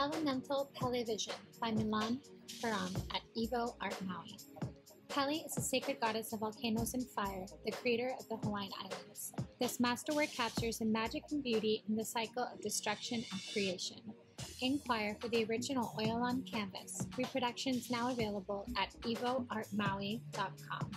Elemental Pele Vision by Milan Param at Evo Art Maui. Pele is the sacred goddess of volcanoes and fire, the creator of the Hawaiian Islands. This masterwork captures the magic and beauty in the cycle of destruction and creation. Inquire for the original oil on canvas. Reproductions now available at evoartmaui.com.